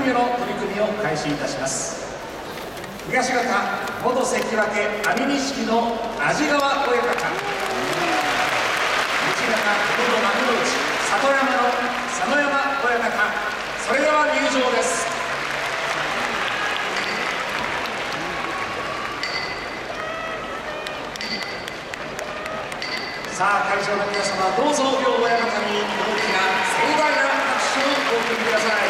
組目の取り組みを開始いたします。東方元関脇阿美錦の安治川親方。西方元幕内。里山の佐野山親方。それでは入場です。さあ会場の皆様どうぞ両親方に大きな盛大な拍手をお送りください。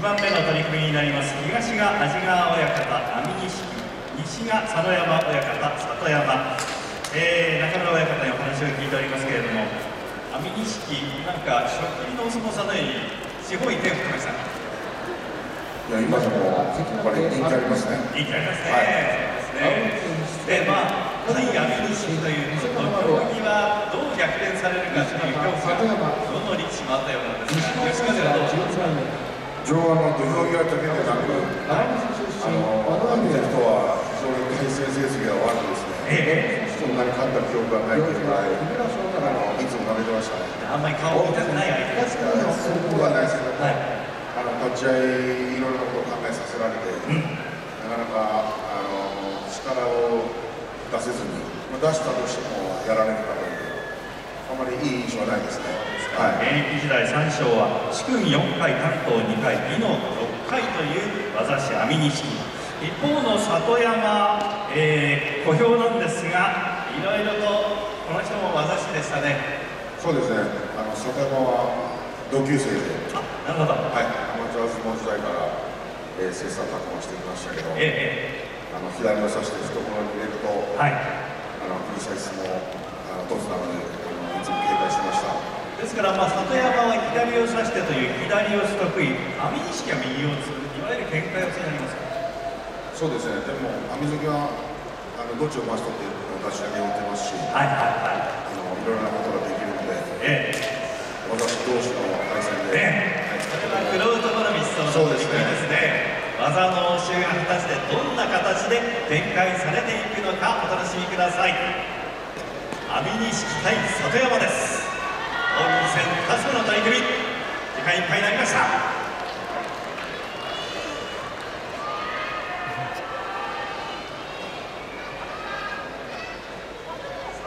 2番目の取り組みになります。東が安治川親方網錦西が佐野山親方里山、えー、中村親方にお話を聞いておりますけれども網錦なんか食事のお相撲さんのように地方に手を振ってましたいや今でもやっぱり人気ありますね。人気ありますね、はい、ですね。でまあ対網錦というその競技はどう逆転されるかという評価どの力士もあったようなんですが吉風はどう上腕の土俵際だけでなく、あの見た人は非常に対戦成績が悪くですね、そんなに勝った記憶がないというぐらい、あのいつも投げてましたね。あんまり顔を見たくない相手ですからね。そうはないですけども、あの立ち合いいろいろなことを考えさせられて、なかなかあの力を出せずに、まあ、出したとしてもやられるかという、あまりいい印象はないですね。はい、現役時代3勝は殊勲4回関東2回美濃6回という技師網錦一方の里山、えー、小兵なんですがいろいろとこの人も技師でしたね。そうですね。あの里山は同級生であなるほど。はいアマチュア相撲時代から、えー、切磋琢磨してきましたけど、ええ、あの左を差して懐に入れると、はい、あの繰り返し相撲あのどつなのであのいつも警戒してました。ですから、まあ、里山は左を差してという左四つ得意、網錦は右四つ、いわゆる展開四つになりますか？そうですね、でも網関はあのどっちを回しとって立ち上げを打てますし、はいはいはい、あのいろいろなことができるので、ええ、私同士の対戦で、ええ、それはクロートコノミストの取り組みですね。技の応酬が果たしてどんな形で展開されていくのかお楽しみください網錦対里山です。オープン戦2つ目の取り組み時間いっぱいになりました。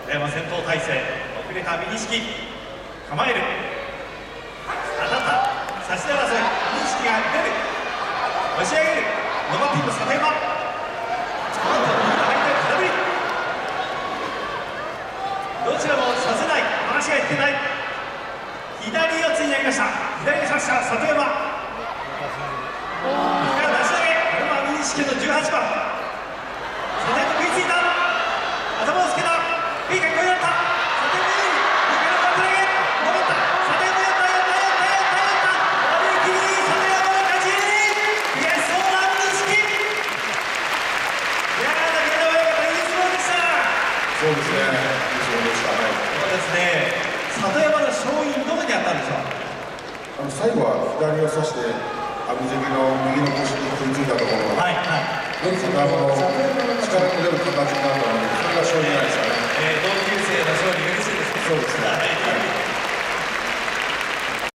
里山先頭体制遅れた右式構える。当たった差し出争い右式が出る。押し上げる。ノバティブ里山どちらもさせない話がいってない。左四つになりました。左に刺した。里山。出し投げ。これの18番あの最後は左を差してあ右の右の腰に食いついたところはいはい。それがあの力の出る形になったのでそれが勝因じゃないですか？ね、えー、同級生の勝利目指しいですか？そうですね、はい。